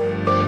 了。